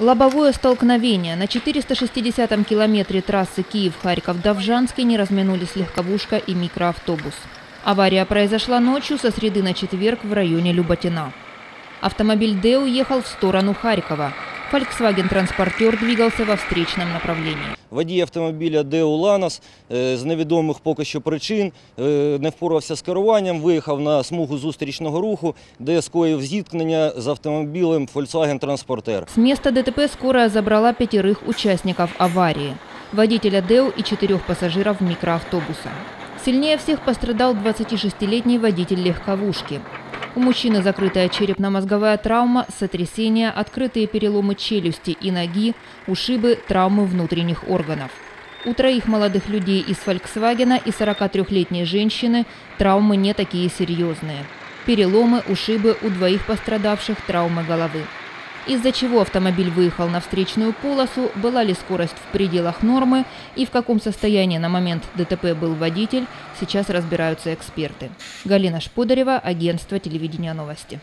Лобовое столкновение. На 460-м километре трассы Киев-Харьков-Довжанский не разминулись легковушка и микроавтобус. Авария произошла ночью со среды на четверг в районе Люботина. Автомобиль «Д» уехал в сторону Харькова. Volkswagen-транспортер двигался во встречном направлении. Водій автомобіля Део Ланос е, з невідомих поки що причин е, не впорався з керуванням, виїхав на смугу зустрічного руху, де скоїв зіткнення з автомобілем Volkswagen Транспортер. С места ДТП скорая забрала пятерых участников аварии. Водителя ДЭУ и четырех пассажиров микроавтобуса. Сильнее всех пострадал 26-летний водитель легковушки. У мужчины закрытая черепно-мозговая травма, сотрясение, открытые переломы челюсти и ноги, ушибы, травмы внутренних органов. У троих молодых людей из «Фольксвагена» и 43-летней женщины травмы не такие серьезные. Переломы, ушибы у двоих пострадавших, травмы головы. Из-за чего автомобиль выехал на встречную полосу, была ли скорость в пределах нормы и в каком состоянии на момент ДТП был водитель, сейчас разбираются эксперты. Галина Шподарева, агентство телевидения новости.